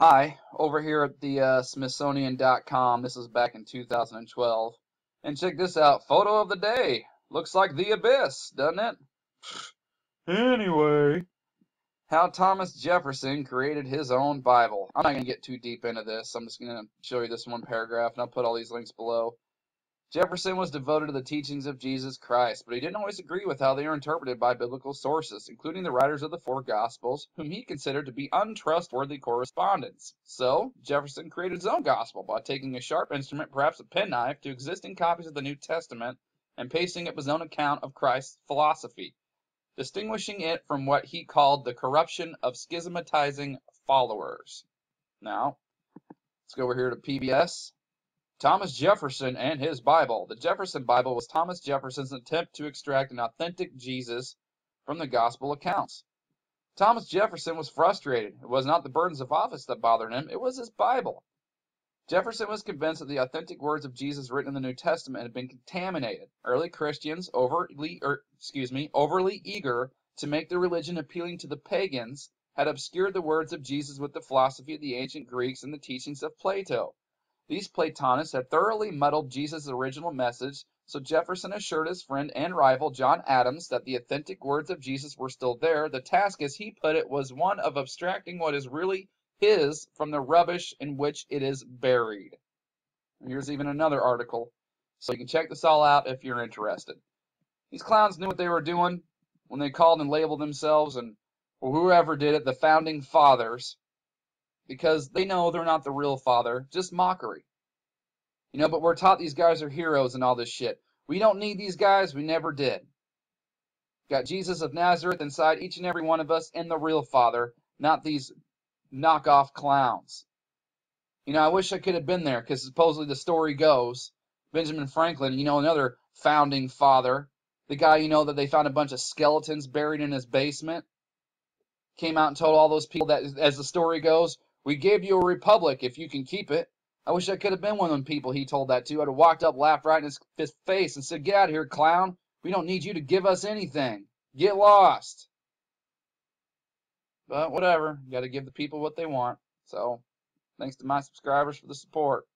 Hi, over here at the uh, Smithsonian.com. This is back in 2012. And check this out photo of the day. Looks like the abyss, doesn't it? Anyway. How Thomas Jefferson created his own Bible. I'm not going to get too deep into this. I'm just going to show you this one paragraph, and I'll put all these links below. Jefferson was devoted to the teachings of Jesus Christ, but he didn't always agree with how they are interpreted by biblical sources, including the writers of the four Gospels, whom he considered to be untrustworthy correspondents. So, Jefferson created his own gospel by taking a sharp instrument, perhaps a penknife, to existing copies of the New Testament and pasting up his own account of Christ's philosophy, distinguishing it from what he called the corruption of schismatizing followers. Now, let's go over here to PBS. Thomas Jefferson and his Bible. The Jefferson Bible was Thomas Jefferson's attempt to extract an authentic Jesus from the gospel accounts. Thomas Jefferson was frustrated. It was not the burdens of office that bothered him, it was his Bible. Jefferson was convinced that the authentic words of Jesus written in the New Testament had been contaminated. Early Christians, overly, or, er, excuse me, overly eager to make their religion appealing to the pagans, had obscured the words of Jesus with the philosophy of the ancient Greeks and the teachings of Plato. These Platonists had thoroughly muddled Jesus' original message, so Jefferson assured his friend and rival John Adams that the authentic words of Jesus were still there. The task, as he put it, was one of abstracting what is really his from the rubbish in which it is buried. here's even another article, so you can check this all out if you're interested. These clowns knew what they were doing when they called and labeled themselves, and whoever did it, the founding fathers because they know they're not the real father, just mockery. You know, but we're taught these guys are heroes and all this shit. We don't need these guys, we never did. Got Jesus of Nazareth inside each and every one of us and the real father, not these knockoff clowns. You know, I wish I could have been there because supposedly the story goes Benjamin Franklin, you know, another founding father, the guy, you know, that they found a bunch of skeletons buried in his basement, came out and told all those people that, as the story goes, we gave you a republic if you can keep it. I wish I could have been one of them people he told that to. I'd have walked up, laughed right in his face, and said, Get out of here, clown. We don't need you to give us anything. Get lost. But whatever. You got to give the people what they want. So, thanks to my subscribers for the support.